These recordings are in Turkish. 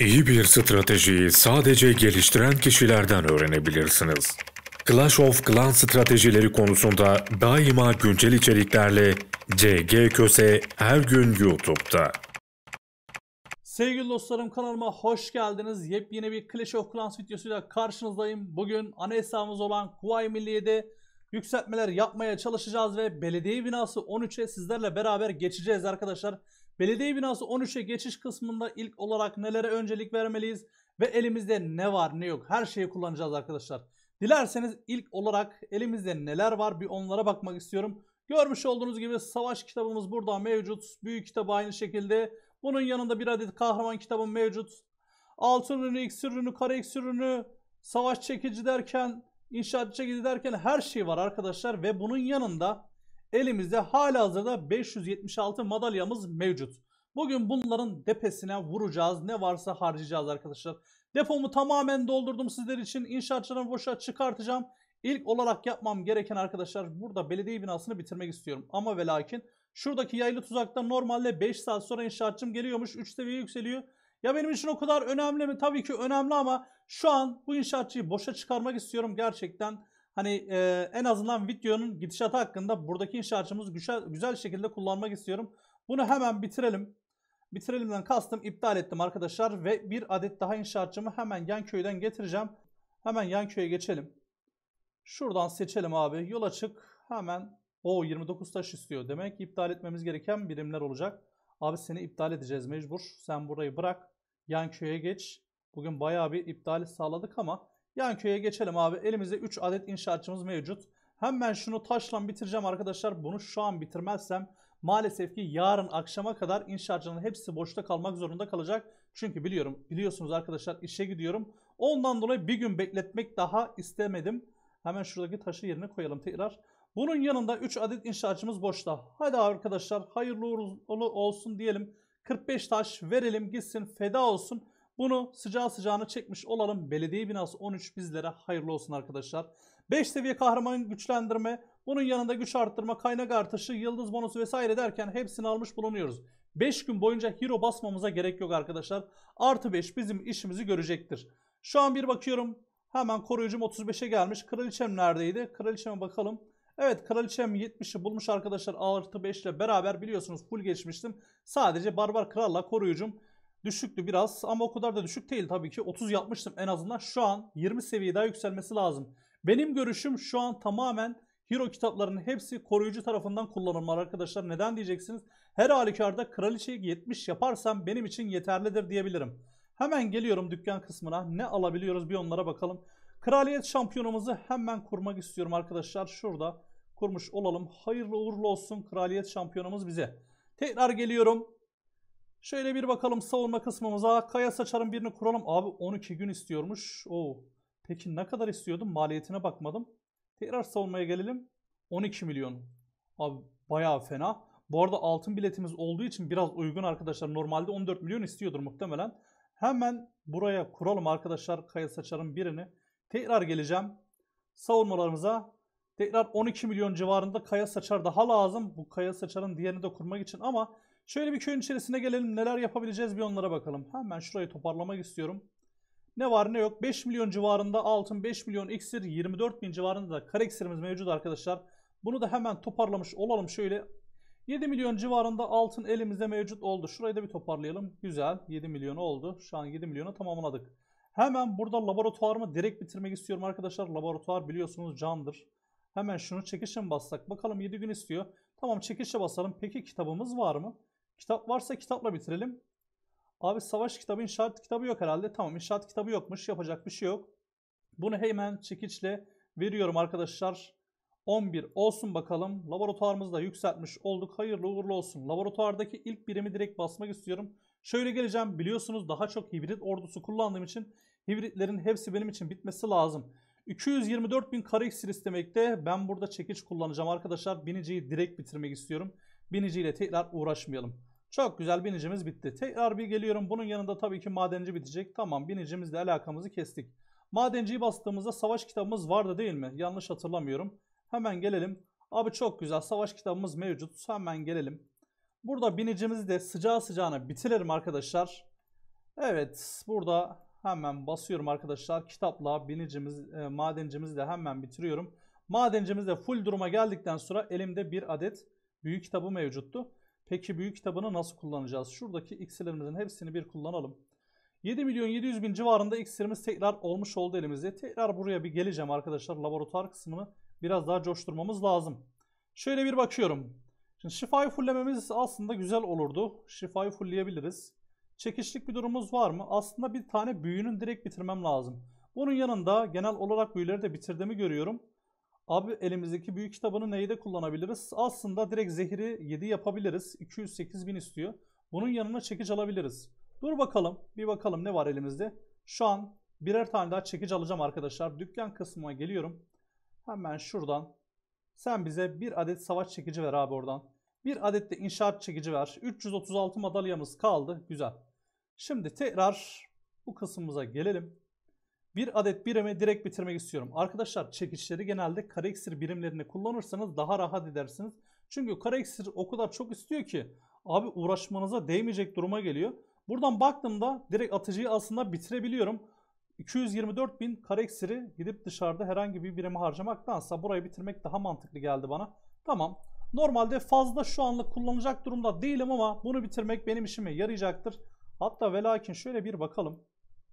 İyi bir stratejiyi sadece geliştiren kişilerden öğrenebilirsiniz. Clash of Clans stratejileri konusunda daima güncel içeriklerle CG Köse her gün YouTube'da. Sevgili dostlarım kanalıma hoş geldiniz. Yepyeni bir Clash of Clans videosuyla karşınızdayım. Bugün ana hesabımız olan Kuvayi Milliye'de yükseltmeler yapmaya çalışacağız ve belediye binası 13'e sizlerle beraber geçeceğiz arkadaşlar. Belediye binası 13'e geçiş kısmında ilk olarak nelere öncelik vermeliyiz ve elimizde ne var ne yok her şeyi kullanacağız arkadaşlar. Dilerseniz ilk olarak elimizde neler var bir onlara bakmak istiyorum. Görmüş olduğunuz gibi savaş kitabımız burada mevcut. Büyük kitabı aynı şekilde. Bunun yanında bir adet kahraman kitabım mevcut. Altın ürünü, iksir ürünü, kara iksir ürünü, savaş çekici derken, inşaat çekici derken her şey var arkadaşlar. Ve bunun yanında elimizde hala hazırda 576 madalyamız mevcut. Bugün bunların depesine vuracağız. Ne varsa harcayacağız arkadaşlar. Depomu tamamen doldurdum sizler için. İnşaatçılarını boşa çıkartacağım. İlk olarak yapmam gereken arkadaşlar burada belediye binasını bitirmek istiyorum. Ama ve lakin şuradaki yaylı tuzakta normalde 5 saat sonra inşaatçım geliyormuş. 3 seviye yükseliyor. Ya benim için o kadar önemli mi? Tabii ki önemli ama şu an bu inşaatçıyı boşa çıkarmak istiyorum gerçekten. Hani e, en azından videonun gidişatı hakkında buradaki inşaatçımızı güzel, güzel şekilde kullanmak istiyorum. Bunu hemen bitirelim. Bitirelimden kastım iptal ettim arkadaşlar ve bir adet daha inşaatçımı hemen yan köyden getireceğim. Hemen yan köye geçelim. Şuradan seçelim abi. Yol açık. Hemen o 29 taş istiyor. Demek iptal etmemiz gereken birimler olacak. Abi seni iptal edeceğiz mecbur. Sen burayı bırak. Yan köye geç. Bugün bayağı bir iptal sağladık ama yan köye geçelim abi. Elimizde 3 adet inşaatçımız mevcut. Hemen şunu taşla bitireceğim arkadaşlar. Bunu şu an bitirmezsem maalesef ki yarın akşama kadar inşaatçının hepsi boşta kalmak zorunda kalacak. Çünkü biliyorum biliyorsunuz arkadaşlar işe gidiyorum. Ondan dolayı bir gün bekletmek daha istemedim. Hemen şuradaki taşı yerine koyalım tekrar. Bunun yanında 3 adet inşaatçımız boşta. Hadi arkadaşlar hayırlı uğurlu olsun diyelim. 45 taş verelim gitsin feda olsun. Bunu sıcağı sıcağına çekmiş olalım. Belediye binası 13 bizlere hayırlı olsun arkadaşlar. 5 seviye kahraman güçlendirme, bunun yanında güç arttırma, kaynak artışı, yıldız bonusu vesaire derken hepsini almış bulunuyoruz. 5 gün boyunca hero basmamıza gerek yok arkadaşlar. Artı 5 bizim işimizi görecektir. Şu an bir bakıyorum. Hemen koruyucum 35'e gelmiş. Kraliçem neredeydi? Kraliçeme bakalım. Evet kraliçem 70'i bulmuş arkadaşlar. Artı 5 ile beraber biliyorsunuz full geçmiştim. Sadece barbar kralla koruyucum düşüktü biraz. Ama o kadar da düşük değil tabii ki. 30 yapmıştım en azından. Şu an 20 seviye daha yükselmesi lazım. Benim görüşüm şu an tamamen hero kitaplarının hepsi koruyucu tarafından kullanılmalı arkadaşlar. Neden diyeceksiniz? Her halükarda kraliçeyi 70 yaparsam benim için yeterlidir diyebilirim. Hemen geliyorum dükkan kısmına. Ne alabiliyoruz bir onlara bakalım. Kraliyet şampiyonumuzu hemen kurmak istiyorum arkadaşlar. Şurada kurmuş olalım. Hayırlı uğurlu olsun kraliyet şampiyonumuz bize. Tekrar geliyorum. Şöyle bir bakalım savunma kısmımıza. Kaya saçarın birini kuralım. Abi 12 gün istiyormuş. Oo. Peki ne kadar istiyordum? Maliyetine bakmadım. Tekrar savunmaya gelelim. 12 milyon. Abi bayağı fena. Bu arada altın biletimiz olduğu için biraz uygun arkadaşlar. Normalde 14 milyon istiyordur muhtemelen. Hemen buraya kuralım arkadaşlar kaya saçarın birini. Tekrar geleceğim. Savunmalarımıza. Tekrar 12 milyon civarında kaya saçar daha lazım. Bu kaya saçarın diğerini de kurmak için ama şöyle bir köyün içerisine gelelim. Neler yapabileceğiz bir onlara bakalım. Hemen şurayı toparlamak istiyorum. Ne var ne yok 5 milyon civarında altın 5 milyon iksir 24 bin civarında da kare iksirimiz mevcut arkadaşlar. Bunu da hemen toparlamış olalım şöyle. 7 milyon civarında altın elimizde mevcut oldu. Şurayı da bir toparlayalım. Güzel 7 milyon oldu. Şu an 7 milyonu tamamladık. Hemen burada laboratuvarımı direkt bitirmek istiyorum arkadaşlar. Laboratuvar biliyorsunuz candır. Hemen şunu çekişe mi bassak? Bakalım 7 gün istiyor. Tamam çekişe basalım. Peki kitabımız var mı? Kitap varsa kitapla bitirelim. Abi savaş kitabı, inşaat kitabı yok herhalde. Tamam inşaat kitabı yokmuş. Yapacak bir şey yok. Bunu hemen çekiçle veriyorum arkadaşlar. 11 olsun bakalım. Laboratuvarımızı da yükseltmiş olduk. Hayırlı uğurlu olsun. Laboratuvardaki ilk birimi direkt basmak istiyorum. Şöyle geleceğim. Biliyorsunuz daha çok hibrit ordusu kullandığım için hibritlerin hepsi benim için bitmesi lazım. 224 bin kare iksir istemekte. Ben burada çekiç kullanacağım arkadaşlar. Biniciyi direkt bitirmek istiyorum. Biniciyle tekrar uğraşmayalım. Çok güzel binicimiz bitti. Tekrar bir geliyorum. Bunun yanında tabii ki madenci bitecek. Tamam binicimizle alakamızı kestik. Madenciyi bastığımızda savaş kitabımız vardı değil mi? Yanlış hatırlamıyorum. Hemen gelelim. Abi çok güzel savaş kitabımız mevcut. Hemen gelelim. Burada binicimizi de sıcağı sıcağına bitirelim arkadaşlar. Evet burada hemen basıyorum arkadaşlar. Kitapla binicimiz, e, madencimizi de hemen bitiriyorum. Madencimiz de full duruma geldikten sonra elimde bir adet büyük kitabı mevcuttu. Peki büyük kitabını nasıl kullanacağız? Şuradaki iksirlerimizin hepsini bir kullanalım. 7 milyon 700 bin civarında iksirimiz tekrar olmuş oldu elimizde. Tekrar buraya bir geleceğim arkadaşlar. Laboratuvar kısmını biraz daha coşturmamız lazım. Şöyle bir bakıyorum. Şimdi şifayı fullememiz aslında güzel olurdu. Şifayı fullleyebiliriz. Çekişlik bir durumumuz var mı? Aslında bir tane büyünün direkt bitirmem lazım. Bunun yanında genel olarak büyüleri de bitirdiğimi görüyorum. Abi elimizdeki büyük kitabını neyde kullanabiliriz? Aslında direkt zehri 7 yapabiliriz. 208 bin istiyor. Bunun yanına çekiç alabiliriz. Dur bakalım. Bir bakalım ne var elimizde. Şu an birer tane daha çekiç alacağım arkadaşlar. Dükkan kısmına geliyorum. Hemen şuradan. Sen bize bir adet savaş çekici ver abi oradan. Bir adet de inşaat çekici ver. 336 madalyamız kaldı. Güzel. Şimdi tekrar bu kısmımıza gelelim. Bir adet birimi direkt bitirmek istiyorum. Arkadaşlar çekişleri genelde kare iksir birimlerini kullanırsanız daha rahat edersiniz. Çünkü kare iksir o kadar çok istiyor ki abi uğraşmanıza değmeyecek duruma geliyor. Buradan baktığımda direkt atıcıyı aslında bitirebiliyorum. 224 bin kare iksiri gidip dışarıda herhangi bir birimi harcamaktansa burayı bitirmek daha mantıklı geldi bana. Tamam. Normalde fazla şu anlık kullanacak durumda değilim ama bunu bitirmek benim işime yarayacaktır. Hatta ve lakin şöyle bir bakalım.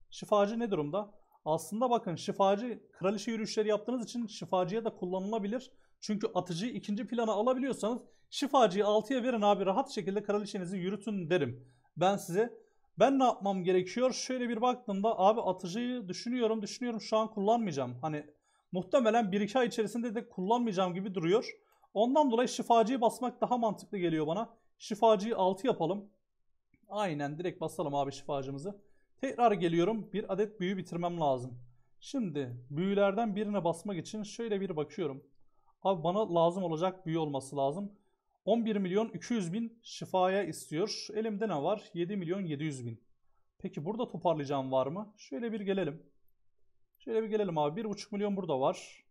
Şifacı ne durumda? Aslında bakın şifacı kraliçe yürüyüşleri yaptığınız için şifacıya da kullanılabilir. Çünkü atıcıyı ikinci plana alabiliyorsanız şifacıyı 6'ya verin abi rahat şekilde kraliçenizi yürütün derim. Ben size ben ne yapmam gerekiyor? Şöyle bir baktığımda abi atıcıyı düşünüyorum düşünüyorum şu an kullanmayacağım. Hani muhtemelen 1-2 ay içerisinde de kullanmayacağım gibi duruyor. Ondan dolayı şifacıyı basmak daha mantıklı geliyor bana. Şifacıyı 6 yapalım. Aynen direkt basalım abi şifacımızı. Tekrar geliyorum. Bir adet büyü bitirmem lazım. Şimdi büyülerden birine basmak için şöyle bir bakıyorum. Abi bana lazım olacak büyü olması lazım. 11 milyon 200 bin şifaya istiyor. Elimde ne var? 7 milyon 700 bin. Peki burada toparlayacağım var mı? Şöyle bir gelelim. Şöyle bir gelelim abi. 1,5 milyon burada var.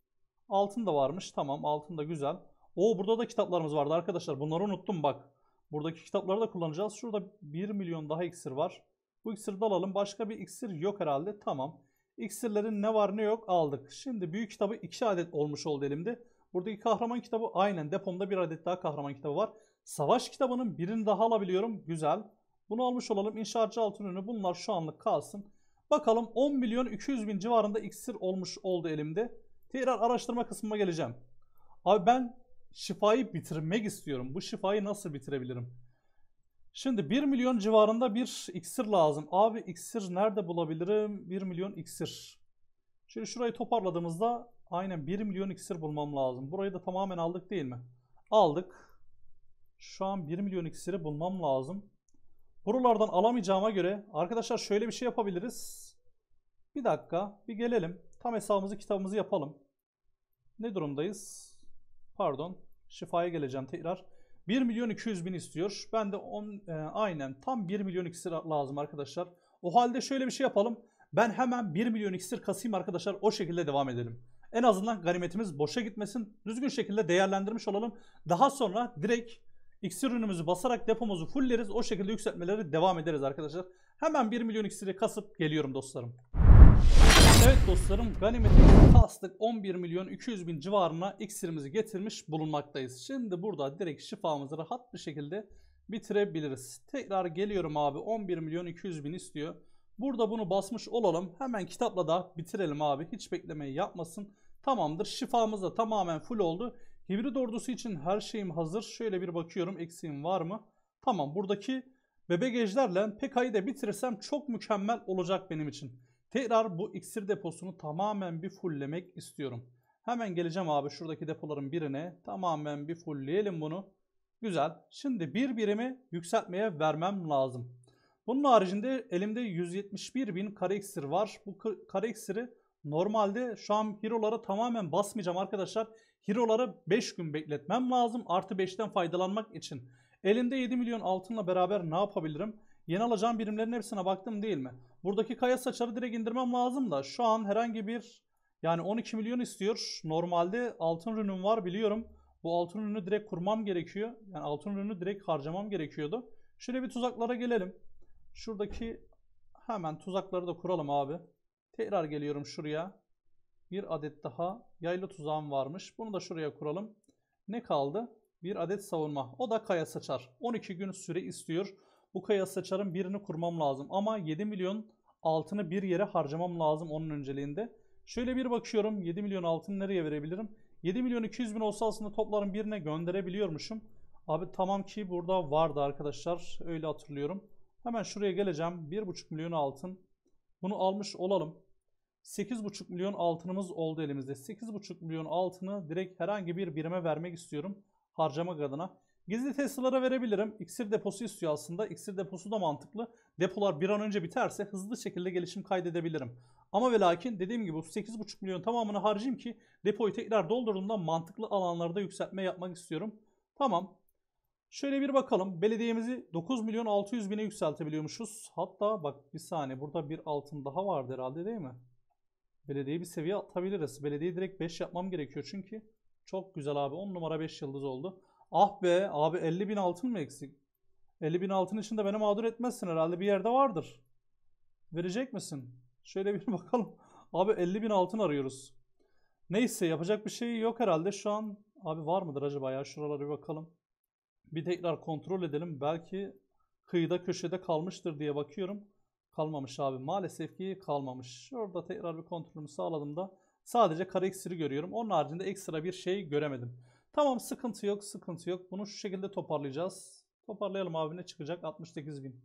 Altın da varmış. Tamam altın da güzel. O burada da kitaplarımız vardı arkadaşlar. Bunları unuttum bak. Buradaki kitapları da kullanacağız. Şurada 1 milyon daha iksir var. Bu iksiri de alalım. Başka bir iksir yok herhalde. Tamam. İksirlerin ne var ne yok aldık. Şimdi büyük kitabı 2 adet olmuş oldu elimde. Buradaki kahraman kitabı aynen depomda bir adet daha kahraman kitabı var. Savaş kitabının birini daha alabiliyorum. Güzel. Bunu almış olalım. İnşaatçı altın ürünü bunlar şu anlık kalsın. Bakalım 10 milyon 200 bin civarında iksir olmuş oldu elimde. Tekrar araştırma kısmına geleceğim. Abi ben şifayı bitirmek istiyorum. Bu şifayı nasıl bitirebilirim? Şimdi 1 milyon civarında bir iksir lazım. Abi iksir nerede bulabilirim? 1 milyon iksir. Şimdi şurayı toparladığımızda aynen 1 milyon iksir bulmam lazım. Burayı da tamamen aldık değil mi? Aldık. Şu an 1 milyon iksiri bulmam lazım. Buralardan alamayacağıma göre arkadaşlar şöyle bir şey yapabiliriz. Bir dakika bir gelelim. Tam hesabımızı kitabımızı yapalım. Ne durumdayız? Pardon. Şifaya geleceğim tekrar. 1 milyon 200 bin istiyor. Ben de on, e, aynen tam 1 milyon iksir lazım arkadaşlar. O halde şöyle bir şey yapalım. Ben hemen 1 milyon iksir kasayım arkadaşlar. O şekilde devam edelim. En azından ganimetimiz boşa gitmesin. Düzgün şekilde değerlendirmiş olalım. Daha sonra direkt iksir ürünümüzü basarak depomuzu fullleriz. O şekilde yükseltmeleri devam ederiz arkadaşlar. Hemen 1 milyon iksiri kasıp geliyorum dostlarım. Evet dostlarım ganimetimizi kastık 11 milyon 200 bin civarına iksirimizi getirmiş bulunmaktayız. Şimdi burada direkt şifamızı rahat bir şekilde bitirebiliriz. Tekrar geliyorum abi 11 milyon 200 bin istiyor. Burada bunu basmış olalım. Hemen kitapla da bitirelim abi. Hiç beklemeyi yapmasın. Tamamdır. Şifamız da tamamen full oldu. Hibrit ordusu için her şeyim hazır. Şöyle bir bakıyorum eksiğim var mı? Tamam buradaki bebek ejderle PK'yı da bitirirsem çok mükemmel olacak benim için. Tekrar bu iksir deposunu tamamen bir fulllemek istiyorum. Hemen geleceğim abi şuradaki depoların birine. Tamamen bir fullleyelim bunu. Güzel. Şimdi bir birimi yükseltmeye vermem lazım. Bunun haricinde elimde 171 bin kare iksir var. Bu kare iksiri normalde şu an hero'lara tamamen basmayacağım arkadaşlar. Hero'ları 5 gün bekletmem lazım. Artı 5'ten faydalanmak için. Elimde 7 milyon altınla beraber ne yapabilirim? Yeni alacağım birimlerin hepsine baktım değil mi? Buradaki kaya saçları direkt indirmem lazım da şu an herhangi bir yani 12 milyon istiyor. Normalde altın ürünüm var biliyorum. Bu altın ürünü direkt kurmam gerekiyor. Yani altın ürünü direkt harcamam gerekiyordu. Şöyle bir tuzaklara gelelim. Şuradaki Hemen tuzakları da kuralım abi. Tekrar geliyorum şuraya. Bir adet daha yaylı tuzağım varmış. Bunu da şuraya kuralım. Ne kaldı? Bir adet savunma. O da kaya saçar. 12 gün süre istiyor. Bu kaya saçarın birini kurmam lazım. Ama 7 milyon altını bir yere harcamam lazım onun önceliğinde. Şöyle bir bakıyorum. 7 milyon altını nereye verebilirim? 7 milyon 200 bin olsa aslında topların birine gönderebiliyormuşum. Abi tamam ki burada vardı arkadaşlar. Öyle hatırlıyorum. Hemen şuraya geleceğim. 1,5 milyon altın. Bunu almış olalım. 8,5 milyon altınımız oldu elimizde. 8,5 milyon altını direkt herhangi bir birime vermek istiyorum. Harcamak adına. Gizli Tesla'lara verebilirim. İksir deposu istiyor aslında. İksir deposu da mantıklı. Depolar bir an önce biterse hızlı şekilde gelişim kaydedebilirim. Ama ve lakin dediğim gibi bu 8,5 milyon tamamını harcayayım ki depoyu tekrar doldurduğumda mantıklı alanlarda yükseltme yapmak istiyorum. Tamam. Şöyle bir bakalım. Belediyemizi 9 milyon 600 bine yükseltebiliyormuşuz. Hatta bak bir saniye burada bir altın daha vardı herhalde değil mi? Belediyeyi bir seviye atabiliriz. Belediyeyi direkt 5 yapmam gerekiyor çünkü. Çok güzel abi. 10 numara 5 yıldız oldu. Ah be abi 50 bin altın mı eksik? 50 bin altın içinde beni mağdur etmezsin herhalde bir yerde vardır. Verecek misin? Şöyle bir bakalım. Abi 50 bin altın arıyoruz. Neyse yapacak bir şey yok herhalde. Şu an abi var mıdır acaba ya? Şuralara bir bakalım. Bir tekrar kontrol edelim. Belki kıyıda köşede kalmıştır diye bakıyorum. Kalmamış abi. Maalesef ki kalmamış. Şurada tekrar bir kontrolümü sağladım da sadece kare iksiri görüyorum. Onun haricinde ekstra bir şey göremedim. Tamam sıkıntı yok sıkıntı yok. Bunu şu şekilde toparlayacağız. Toparlayalım abi ne çıkacak? 68 bin.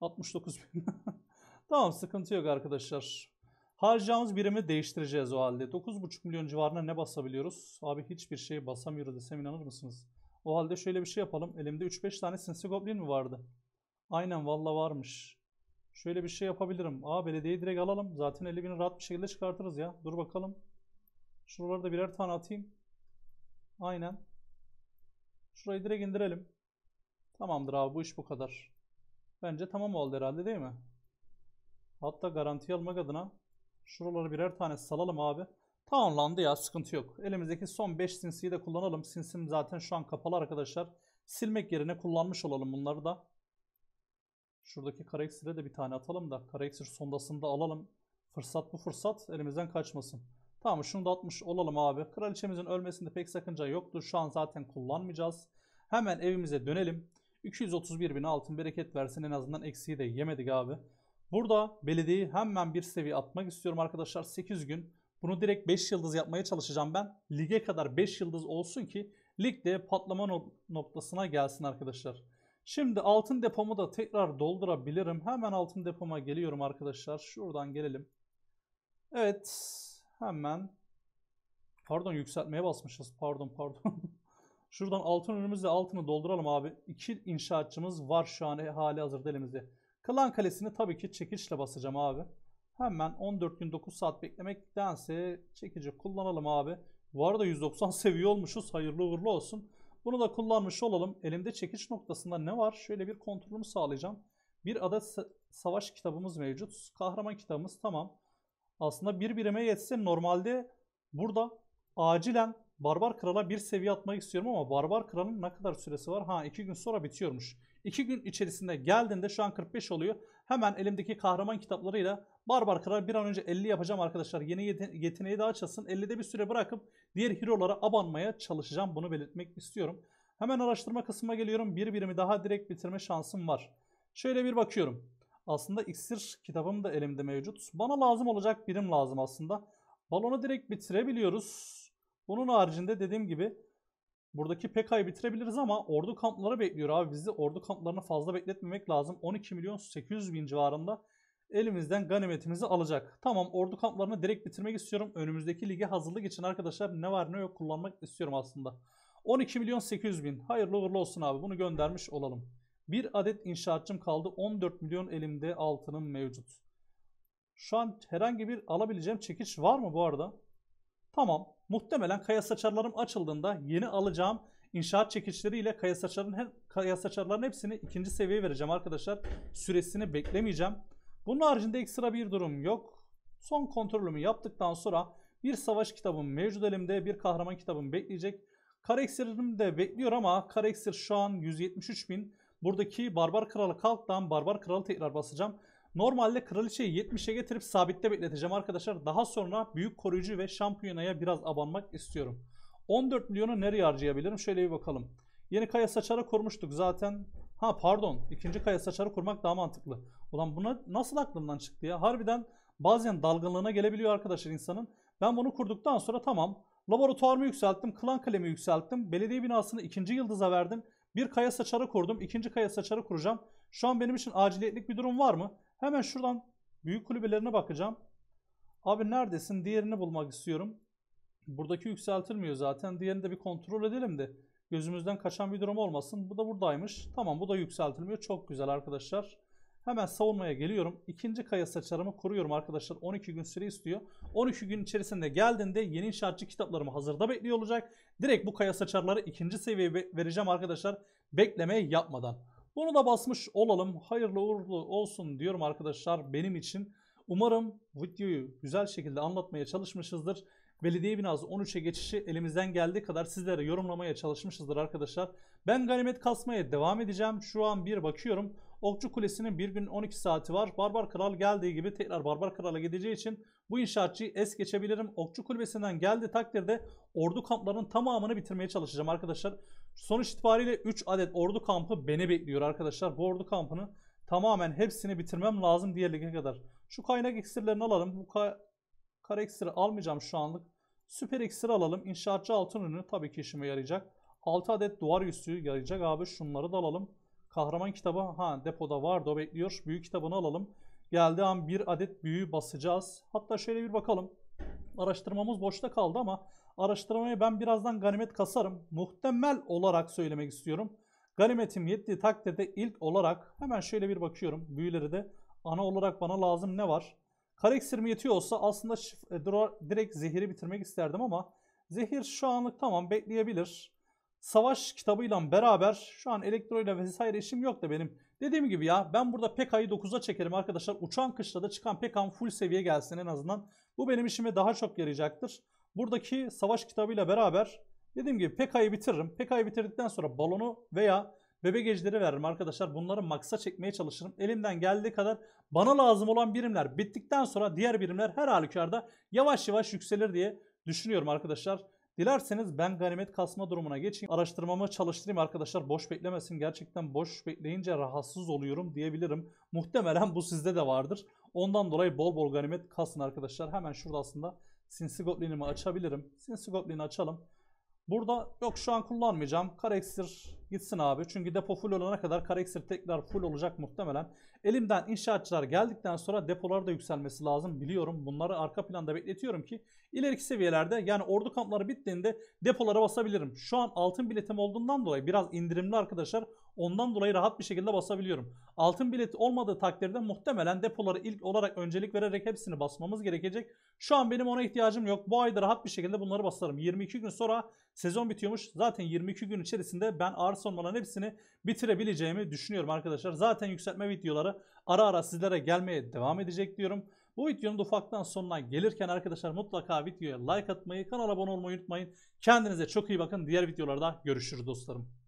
69 bin. tamam sıkıntı yok arkadaşlar. Harcayacağımız birimi değiştireceğiz o halde. 9,5 milyon civarına ne basabiliyoruz? Abi hiçbir şey basamıyoruz desem inanır mısınız? O halde şöyle bir şey yapalım. Elimde 3-5 tane sinsi goblin mi vardı? Aynen valla varmış. Şöyle bir şey yapabilirim. Aa belediyeyi direkt alalım. Zaten 50 bini rahat bir şekilde çıkartırız ya. Dur bakalım. Şuralarda birer tane atayım. Aynen. Şurayı direkt indirelim. Tamamdır abi bu iş bu kadar. Bence tamam oldu herhalde değil mi? Hatta garanti almak adına şuraları birer tane salalım abi. Tamamlandı ya sıkıntı yok. Elimizdeki son 5 sinsiyi de kullanalım. Sinsim zaten şu an kapalı arkadaşlar. Silmek yerine kullanmış olalım bunları da. Şuradaki kara de bir tane atalım da kara sondasını da alalım. Fırsat bu fırsat elimizden kaçmasın. Tamam şunu da atmış olalım abi. Kraliçemizin ölmesinde pek sakınca yoktur. Şu an zaten kullanmayacağız. Hemen evimize dönelim. 231 bin altın bereket versin en azından eksiği de yemedik abi. Burada belediyeyi hemen bir seviye atmak istiyorum arkadaşlar. 8 gün. Bunu direkt 5 yıldız yapmaya çalışacağım ben. Lige kadar 5 yıldız olsun ki ligde patlama noktasına gelsin arkadaşlar. Şimdi altın depomu da tekrar doldurabilirim. Hemen altın depoma geliyorum arkadaşlar. Şuradan gelelim. Evet. Hemen. Pardon yükseltmeye basmışız. Pardon pardon. Şuradan altın önümüzde altını dolduralım abi. İki inşaatçımız var şu an hali hazırda elimizde. Klan kalesini tabii ki çekiçle basacağım abi. Hemen 14 gün 9 saat beklemektense çekici kullanalım abi. Bu arada 190 seviye olmuşuz. Hayırlı uğurlu olsun. Bunu da kullanmış olalım. Elimde çekiş noktasında ne var? Şöyle bir kontrolümü sağlayacağım. Bir adet savaş kitabımız mevcut. Kahraman kitabımız tamam. Aslında bir birime yetse normalde burada acilen Barbar Kral'a bir seviye atmak istiyorum ama Barbar Kral'ın ne kadar süresi var? Ha 2 gün sonra bitiyormuş. 2 gün içerisinde geldiğinde şu an 45 oluyor. Hemen elimdeki kahraman kitaplarıyla Barbar Kral bir an önce 50 yapacağım arkadaşlar. Yeni yeteneği de açılsın. 50'de bir süre bırakıp diğer hero'lara abanmaya çalışacağım. Bunu belirtmek istiyorum. Hemen araştırma kısmına geliyorum. Bir birimi daha direkt bitirme şansım var. Şöyle bir bakıyorum. Aslında iksir kitabım da elimde mevcut. Bana lazım olacak birim lazım aslında. Balonu direkt bitirebiliyoruz. Bunun haricinde dediğim gibi buradaki PK'yı bitirebiliriz ama ordu kampları bekliyor abi. Bizi ordu kamplarını fazla bekletmemek lazım. 12 milyon 800 bin civarında elimizden ganimetimizi alacak. Tamam ordu kamplarını direkt bitirmek istiyorum. Önümüzdeki lige hazırlık için arkadaşlar ne var ne yok kullanmak istiyorum aslında. 12 milyon 800 bin. Hayırlı uğurlu olsun abi bunu göndermiş olalım. Bir adet inşaatçım kaldı. 14 milyon elimde altının mevcut. Şu an herhangi bir alabileceğim çekiş var mı bu arada? Tamam. Muhtemelen kaya saçarlarım açıldığında yeni alacağım inşaat çekiçleriyle kaya saçarların her, kaya saçarların hepsini ikinci seviyeye vereceğim arkadaşlar. Süresini beklemeyeceğim. Bunun haricinde ekstra bir durum yok. Son kontrolümü yaptıktan sonra bir savaş kitabım mevcut elimde. Bir kahraman kitabım bekleyecek. Kareksirim de bekliyor ama Kareksir şu an 173 bin. Buradaki Barbar Kralı kalktan Barbar Kralı tekrar basacağım. Normalde kraliçeyi 70'e getirip sabitte bekleteceğim arkadaşlar. Daha sonra büyük koruyucu ve şampiyonaya biraz abanmak istiyorum. 14 milyonu nereye harcayabilirim? Şöyle bir bakalım. Yeni kaya saçarı kurmuştuk zaten. Ha pardon. ikinci kaya saçarı kurmak daha mantıklı. Ulan buna nasıl aklımdan çıktı ya? Harbiden bazen dalgınlığına gelebiliyor arkadaşlar insanın. Ben bunu kurduktan sonra tamam. Laboratuvarımı yükselttim. Klan kalemi yükselttim. Belediye binasını ikinci yıldıza verdim. Bir kaya saçarı kurdum. ikinci kaya saçarı kuracağım. Şu an benim için aciliyetlik bir durum var mı? Hemen şuradan büyük kulübelerine bakacağım. Abi neredesin? Diğerini bulmak istiyorum. Buradaki yükseltilmiyor zaten. Diğerini de bir kontrol edelim de. Gözümüzden kaçan bir durum olmasın. Bu da buradaymış. Tamam bu da yükseltilmiyor. Çok güzel arkadaşlar. Hemen savunmaya geliyorum. İkinci kaya saçarımı kuruyorum arkadaşlar. 12 gün süre istiyor. 12 gün içerisinde geldiğinde yeni inşaatçı kitaplarımı hazırda bekliyor olacak. Direkt bu kaya saçarları ikinci seviyeye vereceğim arkadaşlar. Bekleme yapmadan. Bunu da basmış olalım. Hayırlı uğurlu olsun diyorum arkadaşlar benim için. Umarım videoyu güzel şekilde anlatmaya çalışmışızdır. Belediye binası 13'e geçişi elimizden geldiği kadar sizlere yorumlamaya çalışmışızdır arkadaşlar. Ben ganimet kasmaya devam edeceğim. Şu an bir bakıyorum. Okçu Kulesi'nin bir gün 12 saati var. Barbar Kral geldiği gibi tekrar Barbar Kral'a gideceği için bu inşaatçıyı es geçebilirim. Okçu Kulesi'nden geldiği takdirde ordu kamplarının tamamını bitirmeye çalışacağım arkadaşlar. Sonuç itibariyle 3 adet ordu kampı beni bekliyor arkadaşlar. Bu ordu kampını tamamen hepsini bitirmem lazım diğer lige kadar. Şu kaynak iksirlerini alalım. Bu ka kara iksiri almayacağım şu anlık. Süper iksir alalım. İnşaatçı altın ürünü tabii ki işime yarayacak. 6 adet duvar yüzüğü yarayacak abi. Şunları da alalım. Kahraman kitabı ha depoda vardı o bekliyor. Büyük kitabını alalım. Geldiği an bir adet büyüğü basacağız. Hatta şöyle bir bakalım. Araştırmamız boşta kaldı ama araştırmayı ben birazdan ganimet kasarım. Muhtemel olarak söylemek istiyorum. Ganimetim yettiği takdirde ilk olarak hemen şöyle bir bakıyorum. Büyüleri de ana olarak bana lazım ne var? Kare iksir yetiyor olsa aslında e, direkt zehiri bitirmek isterdim ama zehir şu anlık tamam bekleyebilir. Savaş kitabıyla beraber şu an elektro ile vesaire işim yok da benim. Dediğim gibi ya ben burada PK'yı 9'a çekerim arkadaşlar. Uçan kışla da çıkan PK'm full seviye gelsin en azından. Bu benim işime daha çok yarayacaktır. Buradaki savaş kitabıyla beraber dediğim gibi PK'yı bitiririm. PK'yı bitirdikten sonra balonu veya bebek ejderi veririm arkadaşlar. Bunları maksa çekmeye çalışırım. Elimden geldiği kadar bana lazım olan birimler bittikten sonra diğer birimler her halükarda yavaş yavaş yükselir diye düşünüyorum arkadaşlar. Dilerseniz ben ganimet kasma durumuna geçeyim. Araştırmamı çalıştırayım arkadaşlar. Boş beklemesin. Gerçekten boş bekleyince rahatsız oluyorum diyebilirim. Muhtemelen bu sizde de vardır. Ondan dolayı bol bol ganimet kasın arkadaşlar. Hemen şurada aslında Sinsi Goblin'imi açabilirim. Sinsi Goblin'i açalım. Burada yok şu an kullanmayacağım. Kareksir gitsin abi. Çünkü depo full olana kadar Kareksir tekrar full olacak muhtemelen. Elimden inşaatçılar geldikten sonra depolar da yükselmesi lazım. Biliyorum bunları arka planda bekletiyorum ki ileriki seviyelerde yani ordu kampları bittiğinde depolara basabilirim. Şu an altın biletim olduğundan dolayı biraz indirimli arkadaşlar. Ondan dolayı rahat bir şekilde basabiliyorum. Altın bilet olmadığı takdirde muhtemelen depoları ilk olarak öncelik vererek hepsini basmamız gerekecek. Şu an benim ona ihtiyacım yok. Bu ayda rahat bir şekilde bunları basarım. 22 gün sonra sezon bitiyormuş. Zaten 22 gün içerisinde ben ağır sonmaların hepsini bitirebileceğimi düşünüyorum arkadaşlar. Zaten yükseltme videoları ara ara sizlere gelmeye devam edecek diyorum. Bu videonun ufaktan sonuna gelirken arkadaşlar mutlaka videoya like atmayı, kanala abone olmayı unutmayın. Kendinize çok iyi bakın. Diğer videolarda görüşürüz dostlarım.